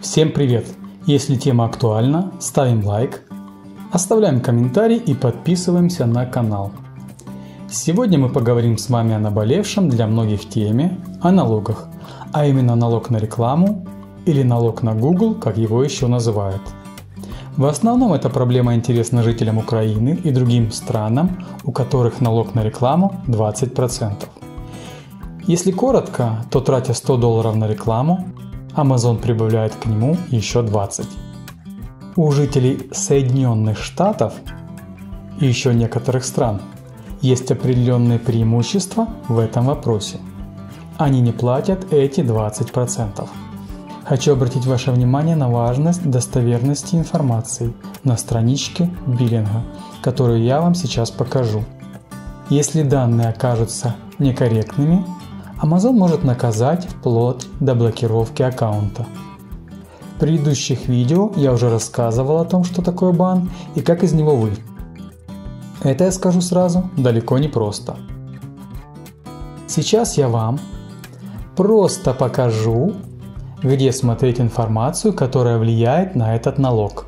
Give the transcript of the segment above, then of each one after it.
Всем привет! Если тема актуальна, ставим лайк, оставляем комментарий и подписываемся на канал. Сегодня мы поговорим с вами о наболевшем для многих теме о налогах, а именно налог на рекламу или налог на Google, как его еще называют. В основном эта проблема интересна жителям Украины и другим странам, у которых налог на рекламу 20%. Если коротко, то тратя 100 долларов на рекламу, Amazon прибавляет к нему еще 20. У жителей Соединенных Штатов и еще некоторых стран есть определенные преимущества в этом вопросе. Они не платят эти 20%. Хочу обратить ваше внимание на важность достоверности информации на страничке биллинга, которую я вам сейчас покажу. Если данные окажутся некорректными, Amazon может наказать вплоть до блокировки аккаунта. В предыдущих видео я уже рассказывал о том, что такое бан и как из него выйти. Это я скажу сразу далеко не просто. Сейчас я вам просто покажу, где смотреть информацию, которая влияет на этот налог.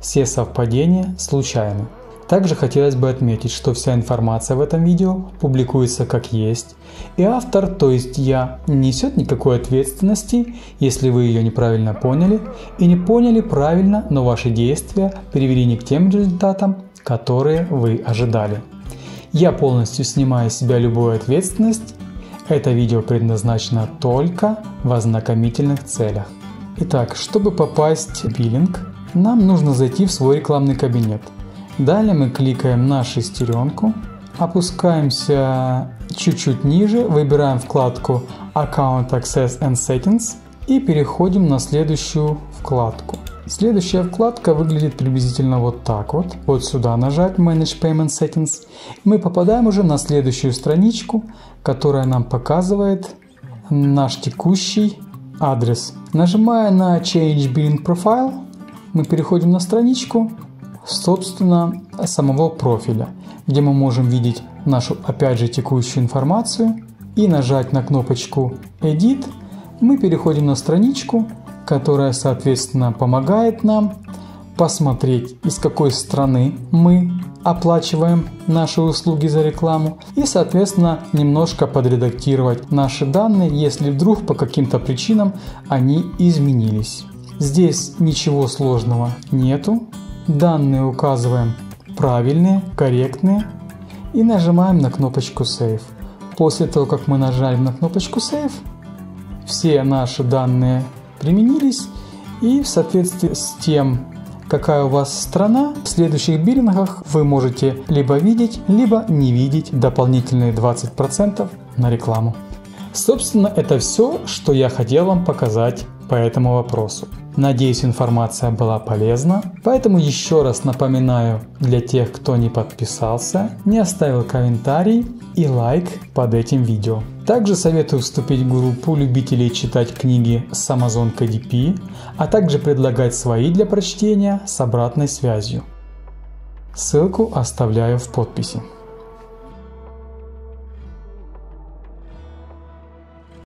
Все совпадения случайны. Также хотелось бы отметить, что вся информация в этом видео публикуется как есть, и автор, то есть я, не несет никакой ответственности, если вы ее неправильно поняли, и не поняли правильно, но ваши действия привели не к тем результатам, которые вы ожидали. Я полностью снимаю с себя любую ответственность, это видео предназначено только в ознакомительных целях. Итак, чтобы попасть в биллинг, нам нужно зайти в свой рекламный кабинет – Далее мы кликаем на шестеренку, опускаемся чуть-чуть ниже, выбираем вкладку Account Access and Settings и переходим на следующую вкладку. Следующая вкладка выглядит приблизительно вот так вот. Вот сюда нажать Manage Payment Settings. Мы попадаем уже на следующую страничку, которая нам показывает наш текущий адрес. Нажимая на Change Billing Profile, мы переходим на страничку, собственно, самого профиля, где мы можем видеть нашу, опять же, текущую информацию и нажать на кнопочку Edit, мы переходим на страничку, которая, соответственно, помогает нам посмотреть, из какой страны мы оплачиваем наши услуги за рекламу и, соответственно, немножко подредактировать наши данные, если вдруг по каким-то причинам они изменились. Здесь ничего сложного нету, Данные указываем правильные, корректные и нажимаем на кнопочку Save. После того, как мы нажали на кнопочку Save, все наши данные применились и в соответствии с тем, какая у вас страна, в следующих биллингах вы можете либо видеть, либо не видеть дополнительные 20% на рекламу. Собственно, это все, что я хотел вам показать по этому вопросу. Надеюсь, информация была полезна, поэтому еще раз напоминаю для тех, кто не подписался, не оставил комментарий и лайк под этим видео. Также советую вступить в группу любителей читать книги с Amazon KDP, а также предлагать свои для прочтения с обратной связью. Ссылку оставляю в подписи.